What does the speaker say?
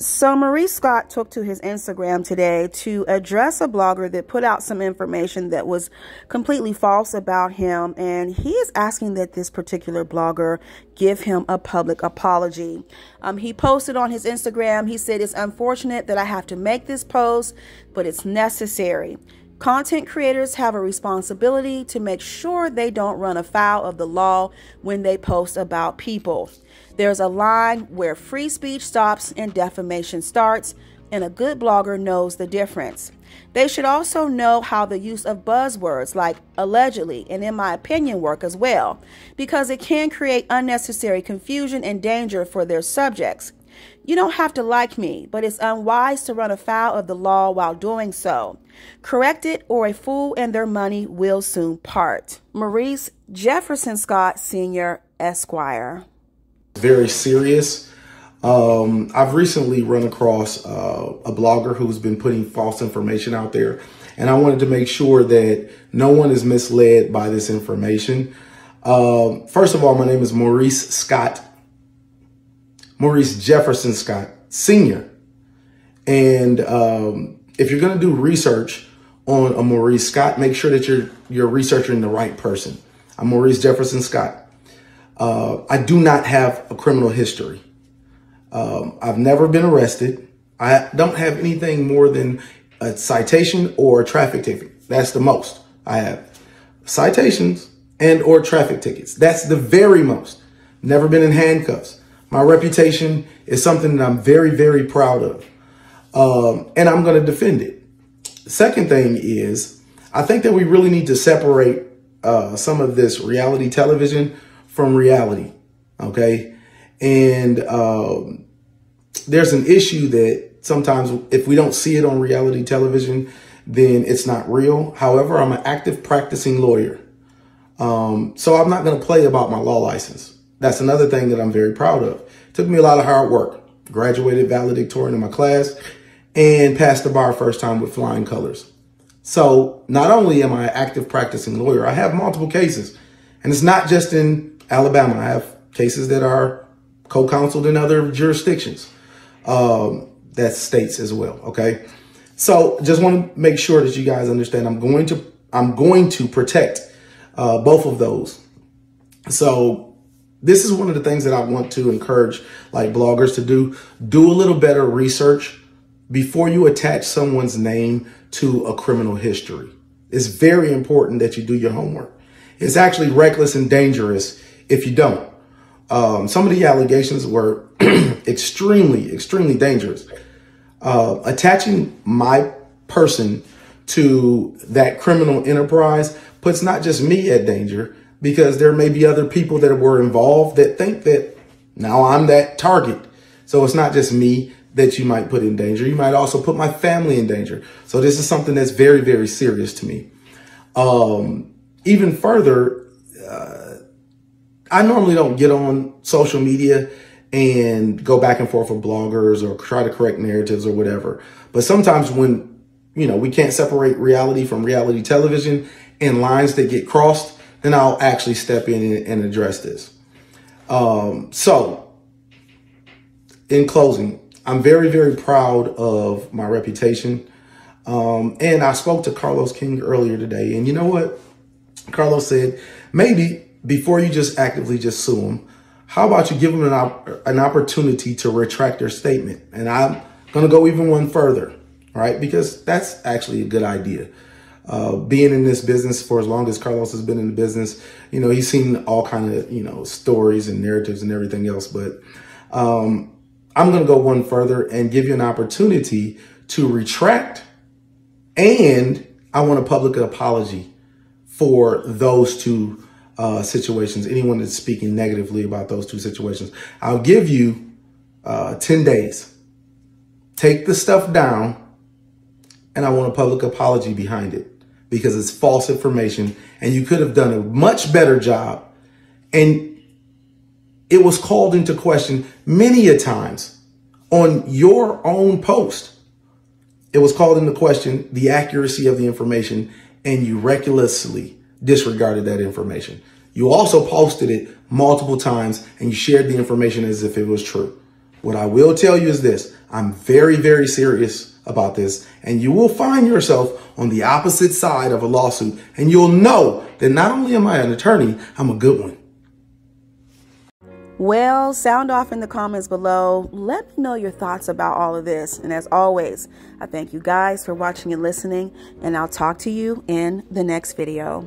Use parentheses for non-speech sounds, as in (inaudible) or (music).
So Maurice Scott took to his Instagram today to address a blogger that put out some information that was completely false about him. And he is asking that this particular blogger give him a public apology. Um, he posted on his Instagram, he said, It's unfortunate that I have to make this post, but it's necessary. Content creators have a responsibility to make sure they don't run afoul of the law when they post about people. There's a line where free speech stops and defamation starts, and a good blogger knows the difference. They should also know how the use of buzzwords like allegedly and in my opinion work as well, because it can create unnecessary confusion and danger for their subjects. You don't have to like me, but it's unwise to run afoul of the law while doing so. Correct it, or a fool and their money will soon part. Maurice Jefferson Scott, Sr., Esquire. Very serious. Um, I've recently run across uh, a blogger who's been putting false information out there, and I wanted to make sure that no one is misled by this information. Uh, first of all, my name is Maurice Scott Maurice Jefferson Scott Sr. And um, if you're going to do research on a Maurice Scott, make sure that you're you're researching the right person. I'm Maurice Jefferson Scott. Uh, I do not have a criminal history. Um, I've never been arrested. I don't have anything more than a citation or a traffic ticket. That's the most I have. Citations and or traffic tickets. That's the very most. Never been in handcuffs. My reputation is something that I'm very, very proud of. Um, and I'm going to defend it. Second thing is, I think that we really need to separate uh, some of this reality television from reality. Okay. And um, there's an issue that sometimes if we don't see it on reality television, then it's not real. However, I'm an active practicing lawyer. Um, so I'm not going to play about my law license. That's another thing that I'm very proud of. Took me a lot of hard work. Graduated valedictorian in my class and passed the bar first time with flying colors. So not only am I an active practicing lawyer, I have multiple cases. And it's not just in Alabama. I have cases that are co-counseled in other jurisdictions. Um, states as well. Okay. So just want to make sure that you guys understand I'm going to I'm going to protect uh, both of those. So this is one of the things that I want to encourage like bloggers to do. Do a little better research before you attach someone's name to a criminal history. It's very important that you do your homework. It's actually reckless and dangerous if you don't. Um, some of the allegations were (clears throat) extremely, extremely dangerous. Uh, attaching my person to that criminal enterprise puts not just me at danger, because there may be other people that were involved that think that now I'm that target. So it's not just me that you might put in danger. You might also put my family in danger. So this is something that's very, very serious to me. Um, even further, uh, I normally don't get on social media and go back and forth with bloggers or try to correct narratives or whatever. But sometimes when, you know, we can't separate reality from reality television and lines that get crossed, then I'll actually step in and, address this. Um, so, in closing, I'm very, very proud of my reputation. Um, and I spoke to Carlos King earlier today. And you know what? Carlos said, maybe before you just actively just sue them, how about you give them an, op an opportunity to retract their statement? And I'm going to go even one further, right? Because that's actually a good idea uh, being in this business for as long as Carlos has been in the business, you know, he's seen all kind of, you know, stories and narratives and everything else. But um, I'm going to go one further and give you an opportunity to retract. And I want a public apology for those two uh, situations. Anyone that's speaking negatively about those two situations, I'll give you uh, 10 days. Take the stuff down and I want a public apology behind it because it's false information and you could have done a much better job. And it was called into question many a times on your own post. It was called into question the accuracy of the information and you recklessly disregarded that information. You also posted it multiple times and you shared the information as if it was true. What I will tell you is this I'm very, very serious about this, and you will find yourself on the opposite side of a lawsuit, and you'll know that not only am I an attorney, I'm a good one. Well, sound off in the comments below. Let me know your thoughts about all of this. And as always, I thank you guys for watching and listening, and I'll talk to you in the next video.